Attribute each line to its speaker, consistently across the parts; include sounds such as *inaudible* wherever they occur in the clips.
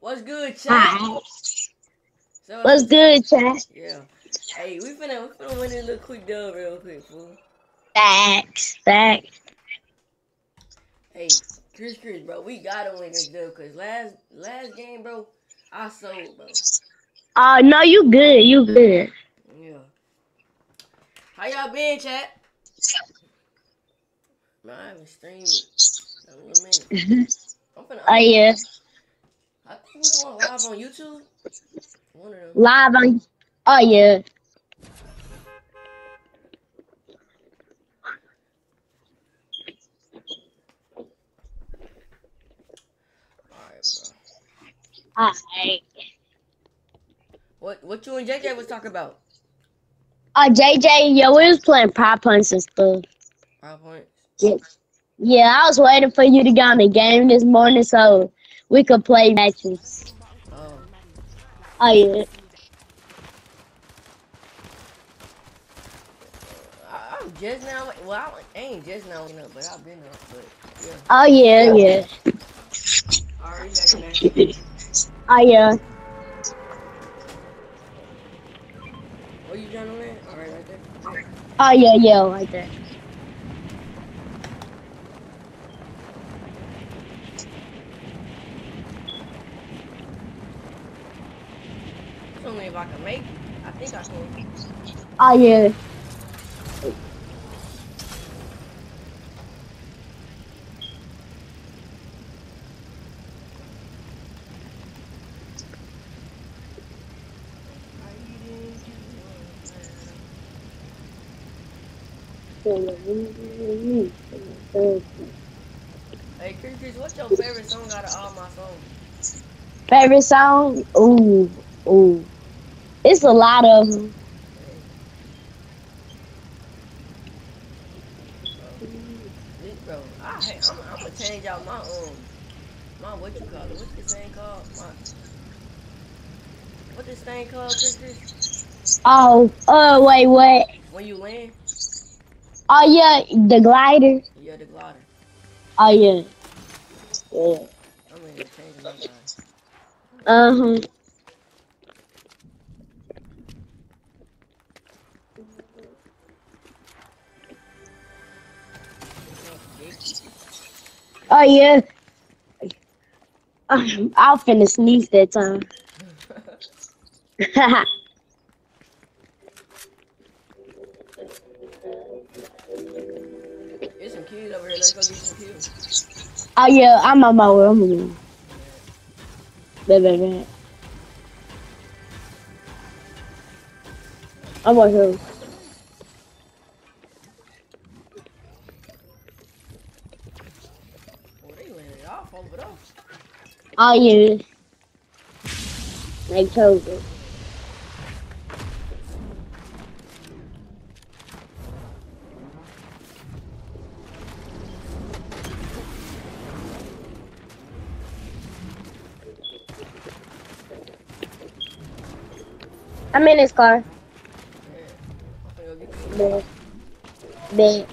Speaker 1: What's good, chat? So,
Speaker 2: What's good, chat?
Speaker 1: Yeah. Hey, we finna, we finna win this little quick dub real quick, fool.
Speaker 2: Facts. Facts.
Speaker 1: Hey, Chris, Chris, bro, we gotta win this dub because last last game, bro, I sold, bro.
Speaker 2: Oh no, you good. You good.
Speaker 1: Yeah. How y'all been, chat? Man, I haven't streamed in a little minute. *laughs* I'm finna.
Speaker 2: Oh yeah.
Speaker 1: We're going live on YouTube. One of them.
Speaker 2: Live on. Oh yeah.
Speaker 1: Alright, What what you and JJ was talking about?
Speaker 2: Uh, JJ, yo, we was playing prop hunts and stuff.
Speaker 1: Five points.
Speaker 2: Yeah. Yeah, I was waiting for you to get on the game this morning so we could play matches.
Speaker 1: Oh,
Speaker 2: Oh yeah.
Speaker 1: I, uh, I'm just now. Well, I ain't just now waking up, but I've been up. But yeah,
Speaker 2: Oh yeah, yeah.
Speaker 1: Back in.
Speaker 2: Oh yeah.
Speaker 1: What you trying to win? All right, right there.
Speaker 2: Oh yeah, yeah, right there.
Speaker 1: It's only if I can make. it. I think I can.
Speaker 2: Oh ah, yeah.
Speaker 1: Hey, Chris, what's your favorite song out of all my songs?
Speaker 2: Favorite song? Ooh, ooh. It's a lot of
Speaker 1: bro, I, I'm, I'm gonna change out my um, my what you call it? What's this thing called? My, what this thing called, Chris?
Speaker 2: Oh, oh, wait, what?
Speaker 1: When you land?
Speaker 2: Oh yeah, the glider.
Speaker 1: Yeah, the glider.
Speaker 2: Oh yeah. Yeah.
Speaker 1: I'm gonna change my mind.
Speaker 2: Uh huh. Oh yeah. Um, I'll finna sneeze that time.
Speaker 1: Some over here. Let's go get some
Speaker 2: oh yeah, I'm on my way. I'm on my way. Bad, bad, bad. I'm here.
Speaker 1: Oh, they landed off over there.
Speaker 2: Yeah. Like told you. I'm in his car. Bad.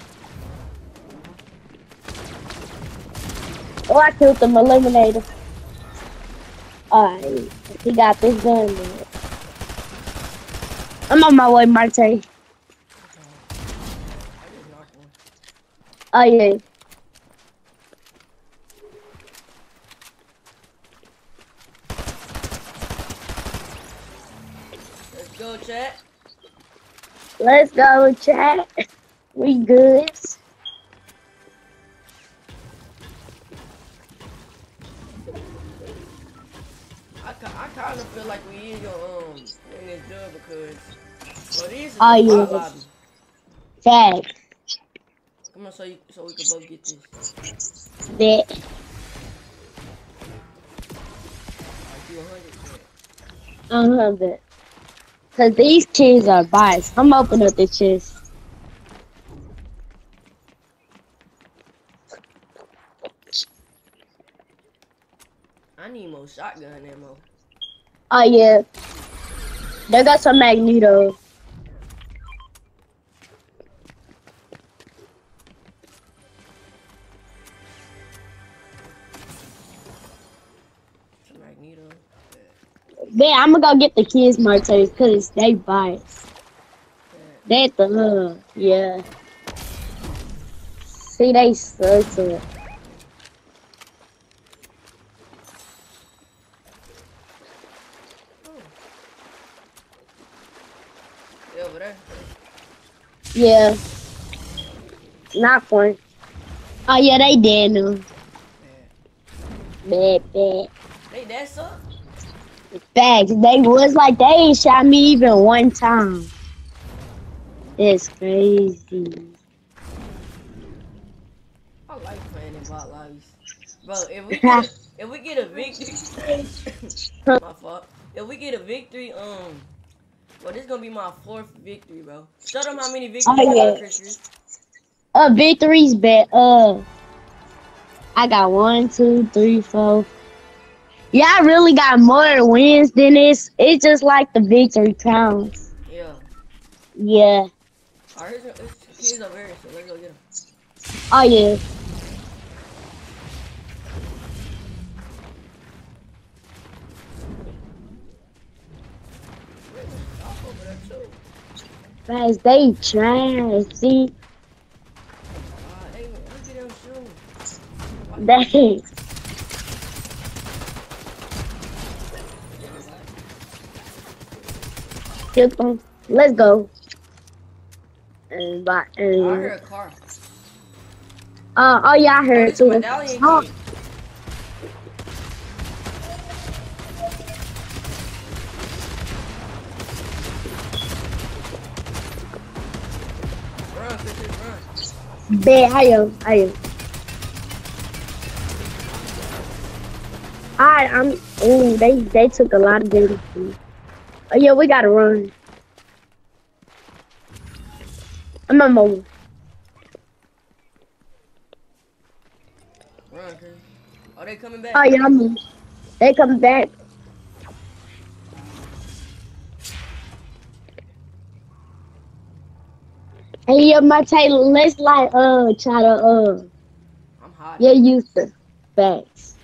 Speaker 2: Oh, I killed the eliminator. Alright, he got this gun. I'm on my way, Marte.
Speaker 1: I just knocked one.
Speaker 2: Oh yeah.
Speaker 1: Let's go, chat.
Speaker 2: Let's go, chat. *laughs* We good.
Speaker 1: I, kind of feel like we is gonna um win this dub because well this is
Speaker 2: yeah.
Speaker 1: bot lobby.
Speaker 2: Fact.
Speaker 1: Come on, so you, so we can both get this.
Speaker 2: That.
Speaker 1: Like you 100. chat.
Speaker 2: I love it. Cause these kids are biased. I'm opening up the chest.
Speaker 1: I need more shotgun ammo.
Speaker 2: Oh yeah. They got some magneto.
Speaker 1: Magneto.
Speaker 2: Man, I'm gonna go get the kids Martes because they biased. They at the hood. Yeah. See, they suck to it.
Speaker 1: They over there.
Speaker 2: Yeah. Not one. Oh yeah, they dead now.
Speaker 1: Yeah.
Speaker 2: Bad, bad.
Speaker 1: They that suck?
Speaker 2: Facts. They was like they ain't shot me even one time. It's crazy.
Speaker 1: I like playing in bot lobbies. Bro, if we get *laughs* if we get a victory, *laughs* my fault. If we get a victory, um, well, this gonna be my fourth victory, bro. Show them how many victories
Speaker 2: Oh, yeah.
Speaker 1: got, Christian.
Speaker 2: Uh, victories bet. Uh, I got one, two, three, four. Yeah, I really got more wins than this. It's just like the victory counts.
Speaker 1: Yeah.
Speaker 2: Yeah.
Speaker 1: Alright, here's over here, so let's go get him.
Speaker 2: Oh yeah. Guys, they trash. See,
Speaker 1: Uh, hey, look at them shoes.
Speaker 2: they. Took them. Let's go. And but
Speaker 1: I heard
Speaker 2: and
Speaker 1: a car.
Speaker 2: uh oh yeah, I heard too. Oh,
Speaker 1: Run, Christian, run.
Speaker 2: bet I am. I am. Alright, I'm. Ooh, they they took a lot of damage from me. Oh yeah, we gotta run. I'm on mobile.
Speaker 1: Run, Christian. Oh, they coming back.
Speaker 2: Oh yeah, I'm. They coming back. Hey, yeah, my Taylor, let's like uh try to uh
Speaker 1: I'm hot.
Speaker 2: get used to facts.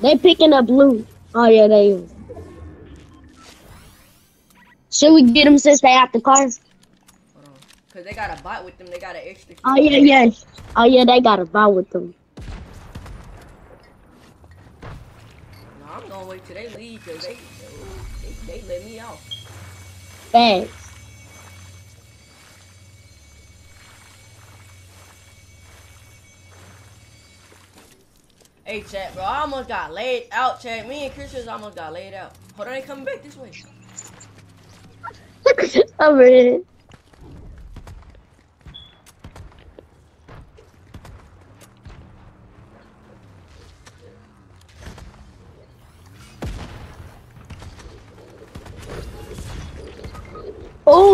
Speaker 2: They picking up blue. Oh yeah, they is. Should we get them since they out the car?
Speaker 1: Hold on. Cause they got a bot with them. They got an extra.
Speaker 2: Oh yeah, yeah. Oh yeah, they got a buy with them.
Speaker 1: No, I'm gonna wait till they leave. Cause they they, they let me out.
Speaker 2: Facts.
Speaker 1: Hey, chat, bro. I almost got laid out, chat. Me and Christian almost got laid out. Hold on, they coming back this way. *laughs*
Speaker 2: Over it.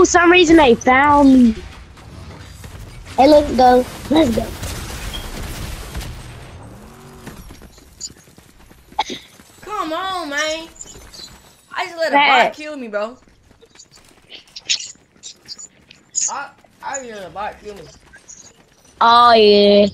Speaker 2: Oh, some reason they found me. Hey, let's go. Let's go.
Speaker 1: Come on, man. I just let a bot kill me, bro. I I just let a bot kill me.
Speaker 2: Oh yeah.